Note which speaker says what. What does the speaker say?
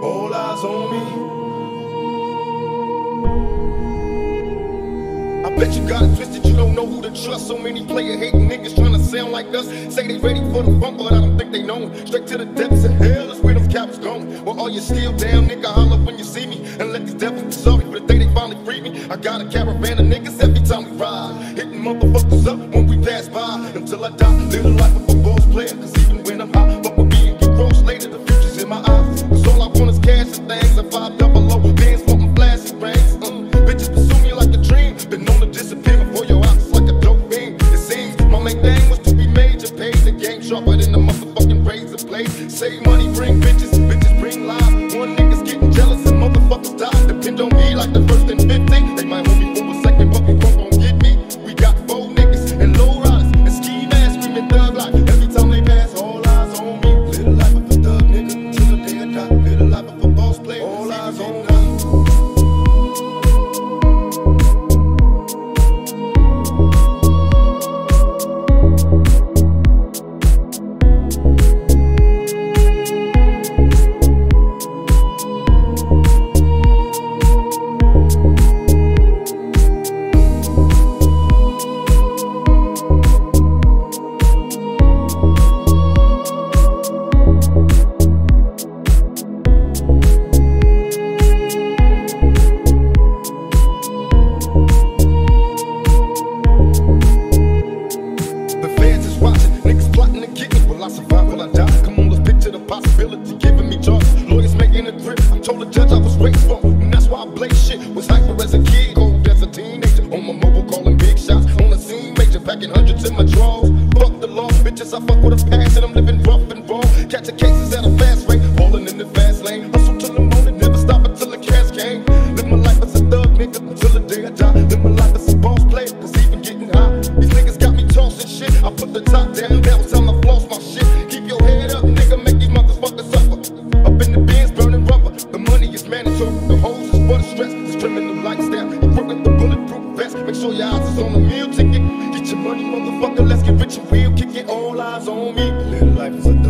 Speaker 1: Oh, all eyes on me. I bet you got it twisted, you don't know who to trust. So many player hating niggas trying to sound like us. Say they ready for the funk, but I don't think they know. Straight to the depths of hell is where them cowards going. Well, all you still down, nigga, holler when you see me. And let these devils be sorry for the day they finally free me. I got a caravan of niggas every time we ride. Hitting motherfuckers up when we pass by. Until I die, live a life Save money, bring bitches. Bitches bring lies. One nigga's getting jealous and motherfuckers die. Depend on me like the first and that's why I blaze shit. Was hyper as a kid, cold as a teenager. On my mobile, calling big shots. On the scene, major, packing hundreds in my drawers. Fuck the law, bitches, I fuck with a and I'm living rough and raw. Catching cases at a fast rate, falling in the fast lane. Hustle till the morning, never stop until the cash came. Live my life as a thug, nigga, until the day I die. Live my life is trimming the lifestyle. You work with the bulletproof vest. Make sure your eyes is on the meal ticket. Get your money, motherfucker. Let's get rich and real. Kick it. All eyes on me. Little life is a